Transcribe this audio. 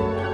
Bye.